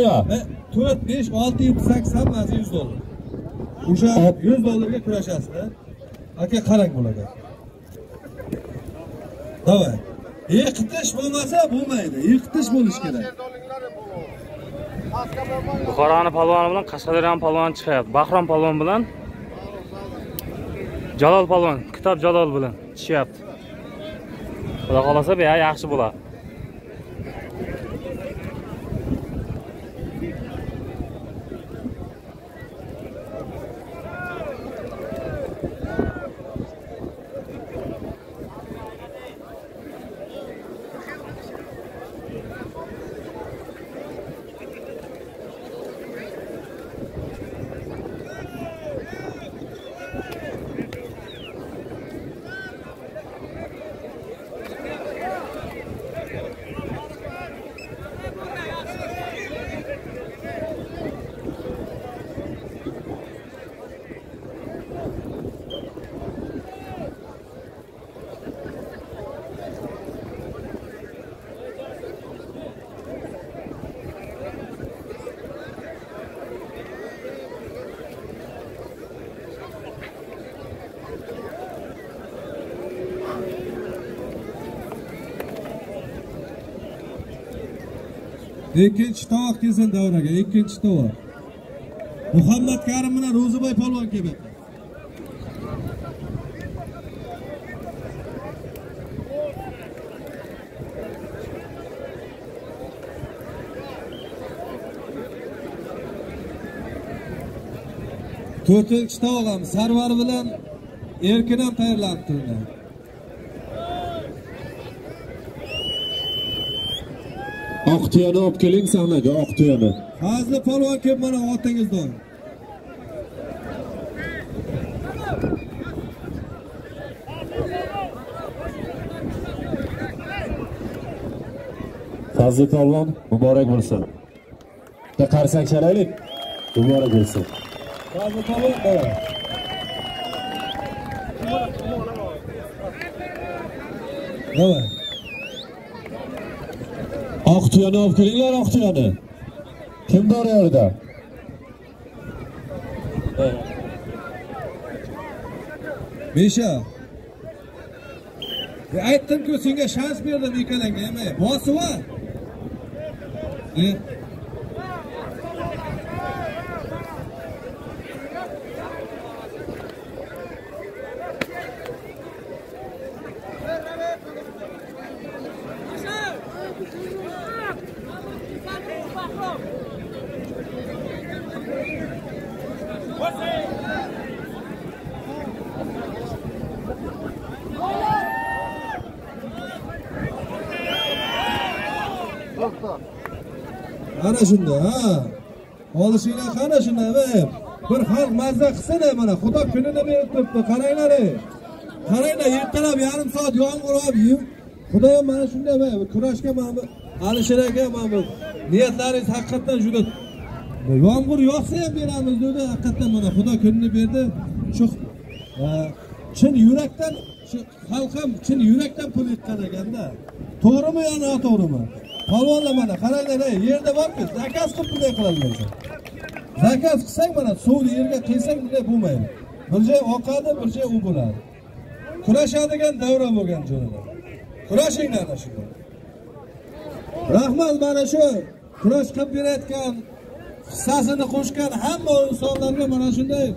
4, 5, 6, 7, 8 hammasi 100 dollar. O'sha 100 dollarga kurashasizlar. Aka qarang bularga. Davay. Yiqitish bo'lmasa bo'lmaydi. Yiqitish bo'lish kerak. buxoroni polvoni bilan qashqadaryo polvoni chiqyapti bahrom polvon bilan jalol polvon kitob jalol bilan tushyapti xudo xohlasa bu yaxshi bo'ladi Ikkinchi tovoq kelsin davraga, ikkinchi tovoq. Muhammad Karim bilan Ro'ziboy polvon kelyapti. To'rtinchi tovoq ham Sarvar bilan Erkin ham tayyorlanib turdi. Oq tuyani olib keling sahnaga, oq tuyani. Fazli polvon kelib mana otingizdan. Fazli polvon muborak bo'lsin. Bitta qarsak chalaylik. Muborak bo'lsin. Fazli polvon davay. Davay. Oq tuyani olib kelinglar, oq tuyani. Kim bor yerda? Besha. E, aytdim-ku senga shans berdim ikkalangga, emay. Bosib va. E, Ana shunda, ha. Olishinglar qana shunda. Bir xalq mazza qilsin mana Xudo kunini berib turibdi. Qaranglar. Qaranglar, ertalab yarim soat yomg'ir olib, yu- Xudoyim mana shunday. Kurashga mana bu Alisher aka mana bu niyatlaringiz haqiqatdan juda yomg'ir yog'sa ham beramiz dedi. Haqiqatdan mana Xudo kunini berdi. Shu chin yurakdan shu xalq ham chin yurakdan pul yiqqan ekanda. To'g'rimi yo noto'g'rimi? Polvonlar mana qaranglar, ey, yerda borku, zakaz qilib bunday qilolmaysan. Zakaz qilsang mana suvni yerga qiysang bunday bo'lmaydi. Bir joy oqadi, bir joy u bo'ladi. Kurashadigan davra bo'lgan jo'rada. Kurashinglar ana shunday. Rahmat mana shu kurash qilib berayotgan hissasini qo'shgan hamma insonlarga mana shunday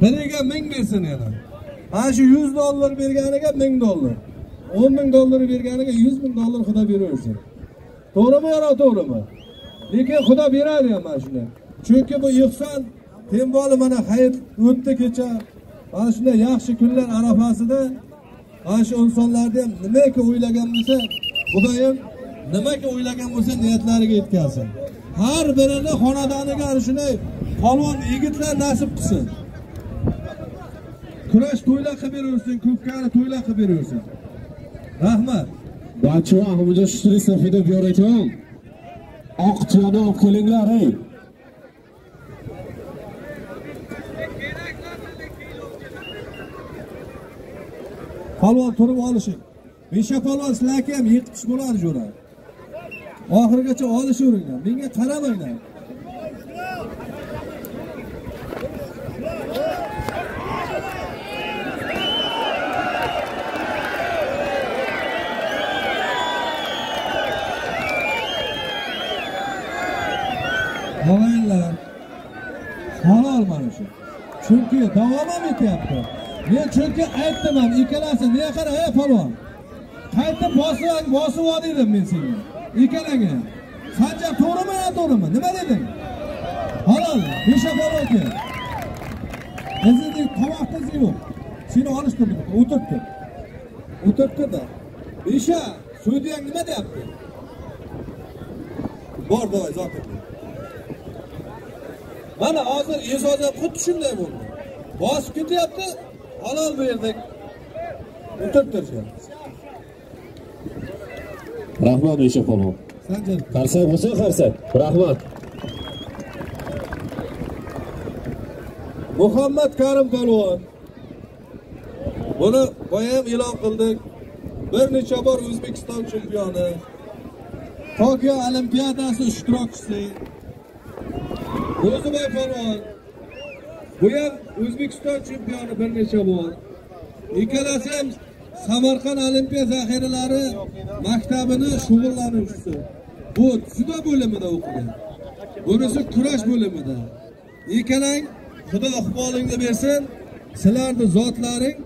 biriga ming bersin yana. Mana shu 100 dollar berganiga 1000 dollar. o'n ming dollar berganiga yuz ming dollar xudo beraversin. To'g'rimi yo to'g'rimi? Lekin xudo beradi ham mana shunday. Chunki bu ehson temboli mana hayit o'tdi kecha. Mana shunday yaxshi kunlar arafasida mana shu insonlarni ham nimaki o'ylagan bo'lsa, Xudoyim nimaki o'ylagan bo'lsa niyatlariga yetkazsin. Har birini xonadoniga ana shunday polvon yigitlar nasib qilsin. Kurash to'ylar qilib beraversin, ko'pkari to'ylar qilib beraversin. Rahmat. Бачуа, ҳамаҷо шутри сафеда биёрайтон. Oq tuyani olib kelinglar, ey. Palvon turib olishing. Besha palvon sizlarga ham yiqitish bo'ladi jo'ra. Oxirigacha olishaveringlar. Menga qaramanglar. Og'aylar, halol mana shu. Chunki davom ham etyapti. Men chunki aytdim ham ikkalasi, men qara, ey polvon. Qaytib bosib, bosib oldim men senga. Ikkalanga. Sanjar to'g'rimi yo to'g'rimi? Nima deding? Halol, besha polvon Izinlik qovoqda yo'q. Seni olishdi bu, o'tiribdi. O'tiribdi-da. Besha, sudyang nima deyapti? Bor, davay, zotir. Mana hozir Esoz ham xuddi shunday bo'ldi. Bosib ketyapti, halol berdik. O'tirib turishyapti. rahmat o'sha polvon qarsak bo'lsa qarsak rahmat Muhammad Karim polvon. Buni boya ham e'lon qildik. Bir necha bor O'zbekiston chempioni. Tokio Olimpiadasi ishtirokchisi. Ro'zibay Farvon. Bu ham O'zbekiston chempioni bir necha bor. Ikkalasi ham Samarqand Olimpiya zaxiralari maktabini shug'ullanuvchisi. Bu judo bo'limida o'qigan. Bunisi kurash bo'limida. Ikkalang Xudo iqbolingni bersin. Sizlarning zotlaring